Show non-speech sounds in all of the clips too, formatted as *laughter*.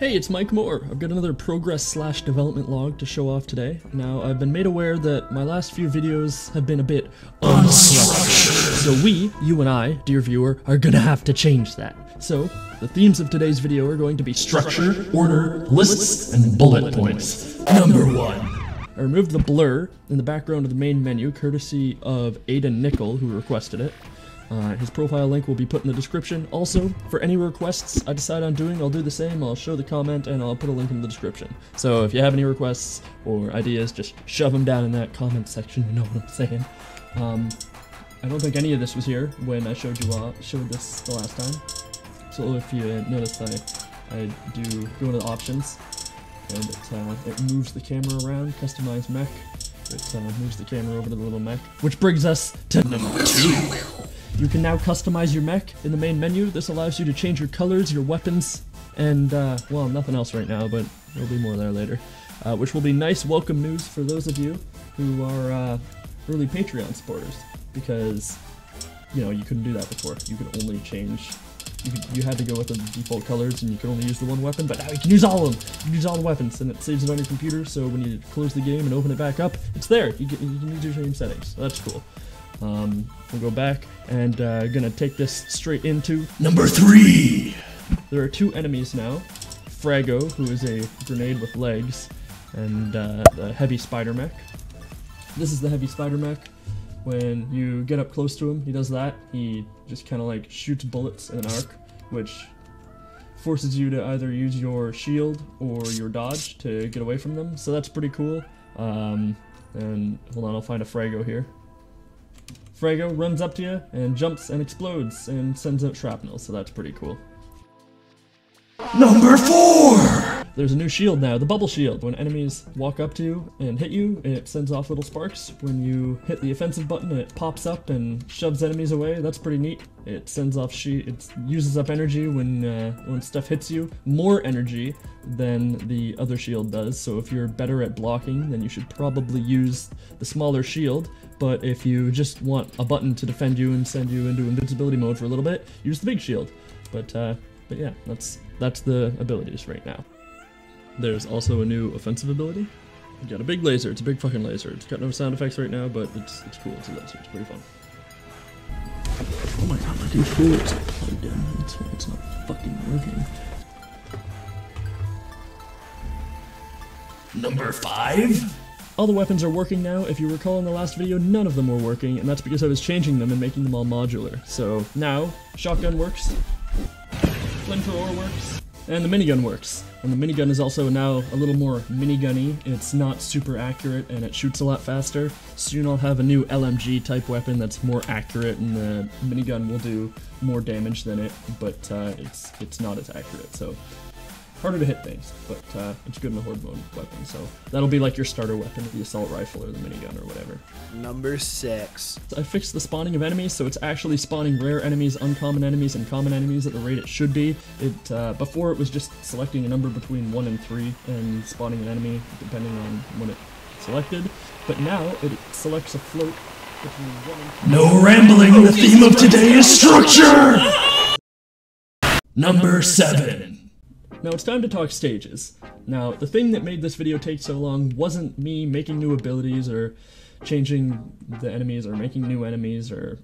Hey, it's Mike Moore. I've got another progress slash development log to show off today. Now, I've been made aware that my last few videos have been a bit unstructured. So we, you and I, dear viewer, are gonna have to change that. So, the themes of today's video are going to be structure, order, lists, and bullet points. Number one. I removed the blur in the background of the main menu, courtesy of Aiden Nicol, who requested it. Uh, his profile link will be put in the description. Also, for any requests I decide on doing, I'll do the same. I'll show the comment and I'll put a link in the description. So if you have any requests or ideas, just shove them down in that comment section. You know what I'm saying. Um, I don't think any of this was here when I showed you uh, showed this the last time. So if you notice, I I do go to the options and it uh, it moves the camera around, customize mech. It uh, moves the camera over to the little mech, which brings us to number two. You can now customize your mech in the main menu. This allows you to change your colors, your weapons, and, uh, well, nothing else right now, but there'll be more there later. Uh, which will be nice welcome news for those of you who are uh, early Patreon supporters, because, you know, you couldn't do that before. You could only change, you, could, you had to go with the default colors, and you could only use the one weapon, but now you can use all of them! You can use all the weapons, and it saves it on your computer, so when you close the game and open it back up, it's there! You, you can use your same settings, so that's cool. Um, we'll go back and uh, gonna take this straight into number three. There are two enemies now. Frago, who is a grenade with legs, and uh, the heavy spider mech. This is the heavy spider mech. When you get up close to him, he does that. He just kind of like shoots bullets in an arc, which forces you to either use your shield or your dodge to get away from them. So that's pretty cool. Um, and hold on, I'll find a Frago here. Frago runs up to you and jumps and explodes and sends out shrapnel, so that's pretty cool. Number four! There's a new shield now, the bubble shield. When enemies walk up to you and hit you, it sends off little sparks. When you hit the offensive button, it pops up and shoves enemies away. That's pretty neat. It sends off she it uses up energy when uh, when stuff hits you, more energy than the other shield does. So if you're better at blocking, then you should probably use the smaller shield. But if you just want a button to defend you and send you into invincibility mode for a little bit, use the big shield. But uh, but yeah, that's that's the abilities right now. There's also a new offensive ability. You got a big laser. It's a big fucking laser. It's got no sound effects right now, but it's it's cool. It's a laser. It's pretty fun. Oh my god, my controller's plugged in. It's, it's not fucking working. Number five? All the weapons are working now. If you recall in the last video, none of them were working, and that's because I was changing them and making them all modular. So now, shotgun works, flamethrower works, and the minigun works. And the minigun is also now a little more minigunny. It's not super accurate and it shoots a lot faster. Soon I'll have a new LMG type weapon that's more accurate and the minigun will do more damage than it, but uh, it's it's not as accurate. So harder to hit things, but uh, it's good in a horde mode weapon. So that'll be like your starter weapon, the assault rifle or the minigun or whatever. Number six. I fixed the spawning of enemies, so it's actually spawning rare enemies, uncommon enemies, and common enemies at the rate it should be. It uh, before it was just selecting a number between one and three and spawning an enemy depending on when it selected, but now it selects a float between one and No rambling, the theme of today is structure! *laughs* Number 7. Now it's time to talk stages. Now, the thing that made this video take so long wasn't me making new abilities or changing the enemies or making new enemies or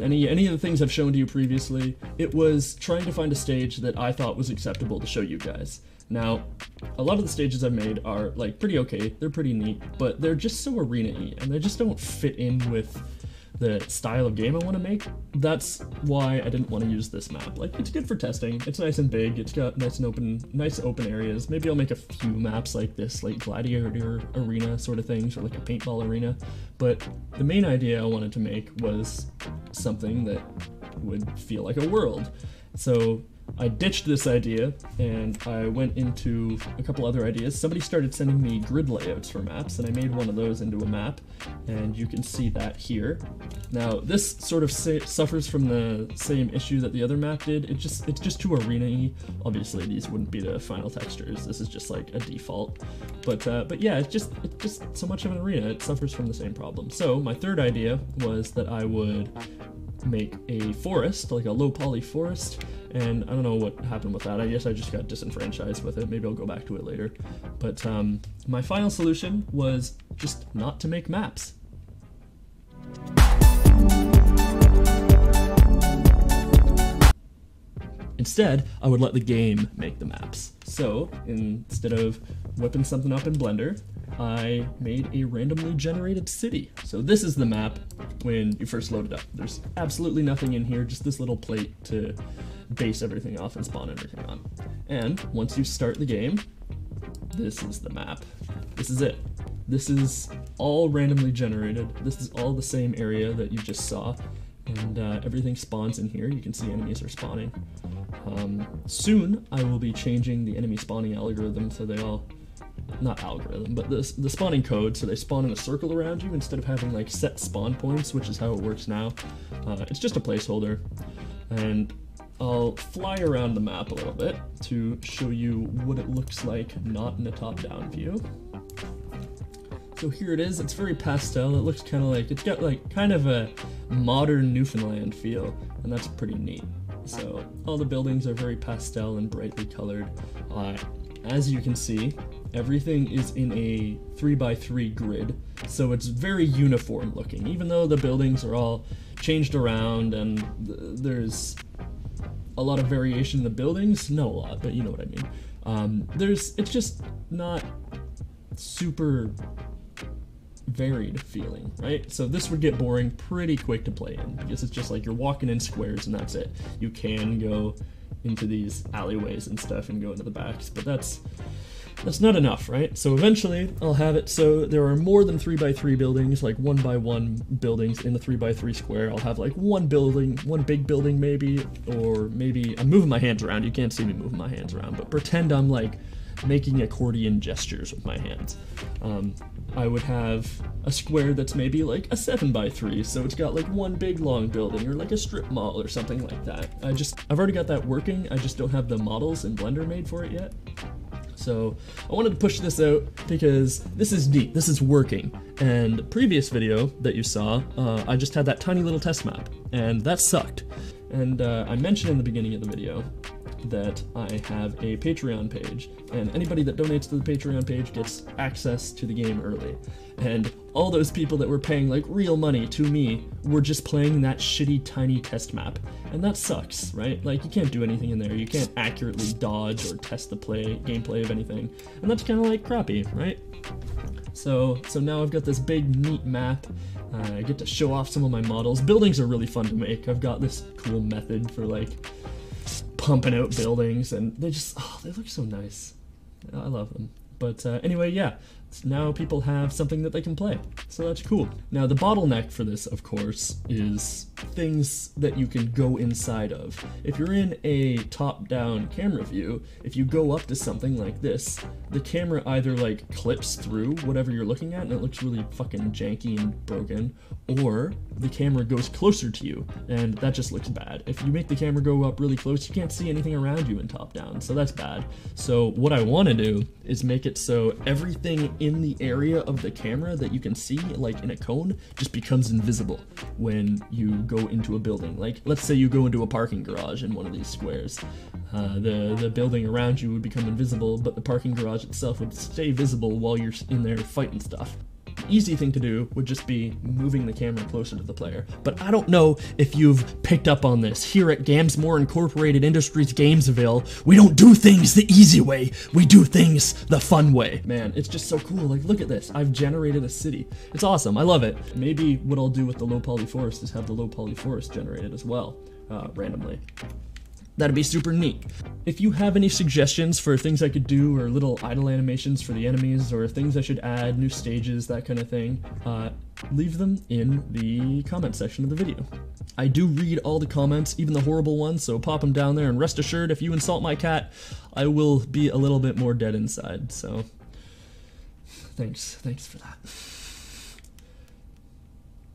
any any of the things I've shown to you previously. It was trying to find a stage that I thought was acceptable to show you guys. Now, a lot of the stages I've made are like pretty okay, they're pretty neat, but they're just so arena-y and they just don't fit in with the style of game I want to make. That's why I didn't want to use this map. Like, it's good for testing. It's nice and big. It's got nice and open, nice open areas. Maybe I'll make a few maps like this, like gladiator arena sort of things, or like a paintball arena. But the main idea I wanted to make was something that would feel like a world. So I ditched this idea and I went into a couple other ideas. Somebody started sending me grid layouts for maps and I made one of those into a map and you can see that here. Now this sort of suffers from the same issue that the other map did. It just It's just too arena-y. Obviously these wouldn't be the final textures. This is just like a default. But uh, but yeah, it's just, it's just so much of an arena. It suffers from the same problem. So my third idea was that I would make a forest, like a low poly forest, and I don't know what happened with that. I guess I just got disenfranchised with it. Maybe I'll go back to it later. But um, my final solution was just not to make maps. Instead, I would let the game make the maps. So, instead of whipping something up in Blender, I made a randomly generated city. So this is the map when you first load it up. There's absolutely nothing in here, just this little plate to base everything off and spawn everything on. And once you start the game, this is the map. This is it. This is all randomly generated. This is all the same area that you just saw. And uh, everything spawns in here. You can see enemies are spawning. Um, soon, I will be changing the enemy spawning algorithm so they all not algorithm, but the, the spawning code, so they spawn in a circle around you instead of having like set spawn points, which is how it works now. Uh, it's just a placeholder, and I'll fly around the map a little bit to show you what it looks like not in a top-down view. So here it is, it's very pastel, it looks kind of like, it's got like kind of a modern Newfoundland feel, and that's pretty neat. So all the buildings are very pastel and brightly colored. Uh, as you can see, everything is in a 3x3 grid, so it's very uniform looking, even though the buildings are all changed around and th there's a lot of variation in the buildings. No, a lot, but you know what I mean. Um, there's, it's just not super varied feeling, right? So this would get boring pretty quick to play in because it's just like you're walking in squares and that's it. You can go into these alleyways and stuff and go into the backs, but that's that's not enough, right? So eventually I'll have it so there are more than 3 by 3 buildings, like 1 by 1 buildings in the 3 by 3 square. I'll have like one building, one big building maybe, or maybe I'm moving my hands around. You can't see me moving my hands around, but pretend I'm like making accordion gestures with my hands. Um, I would have a square that's maybe like a 7 by 3 so it's got like one big long building or like a strip mall or something like that. I just, I've already got that working, I just don't have the models in Blender made for it yet. So I wanted to push this out because this is neat, this is working. And the previous video that you saw, uh, I just had that tiny little test map, and that sucked. And uh, I mentioned in the beginning of the video that I have a Patreon page, and anybody that donates to the Patreon page gets access to the game early. And all those people that were paying like real money to me were just playing that shitty tiny test map. And that sucks, right? Like you can't do anything in there. You can't accurately dodge or test the play gameplay of anything. And that's kind of like crappy, right? So, so now I've got this big neat map. Uh, I get to show off some of my models. Buildings are really fun to make. I've got this cool method for like pumping out buildings, and they just oh, they look so nice. I love them. But uh, anyway, yeah, now people have something that they can play. So that's cool. Now, the bottleneck for this, of course, is things that you can go inside of. If you're in a top-down camera view, if you go up to something like this, the camera either like clips through whatever you're looking at and it looks really fucking janky and broken, or the camera goes closer to you and that just looks bad. If you make the camera go up really close, you can't see anything around you in top-down, so that's bad. So what I want to do is make it so everything in the area of the camera that you can see, like in a cone, just becomes invisible when you go into a building. Like, let's say you go into a parking garage in one of these squares. Uh, the, the building around you would become invisible, but the parking garage itself would stay visible while you're in there fighting stuff easy thing to do would just be moving the camera closer to the player. But I don't know if you've picked up on this. Here at Gambsmoore Incorporated Industries Gamesville, we don't do things the easy way, we do things the fun way. Man, it's just so cool. Like, look at this. I've generated a city. It's awesome. I love it. Maybe what I'll do with the low poly forest is have the low poly forest generated as well, uh, randomly. That'd be super neat. If you have any suggestions for things I could do, or little idle animations for the enemies, or things I should add, new stages, that kind of thing, uh, leave them in the comment section of the video. I do read all the comments, even the horrible ones, so pop them down there, and rest assured, if you insult my cat, I will be a little bit more dead inside, so... Thanks, thanks for that.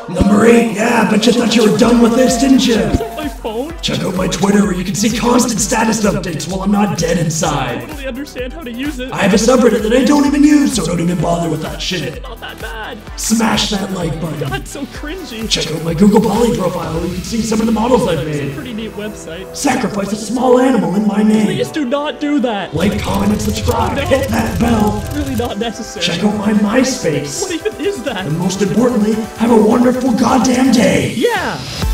Number eight, yeah, but you thought you were done with this, didn't you? My phone? Check out my Twitter where you can see constant status updates while I'm not dead I inside. don't really understand how to use it. I have a subreddit that I don't even use, so don't even bother with that shit. Not that bad. Smash that like button. That's so cringy. Check out my Google Poly profile where you can see some of the models I've made. Pretty neat website. Sacrifice a small animal in my name. Please do not do that. Like, comment, and subscribe. Hit that bell. Really not necessary. Check out my MySpace. What even is that? And most importantly, have a wonderful goddamn day. Yeah.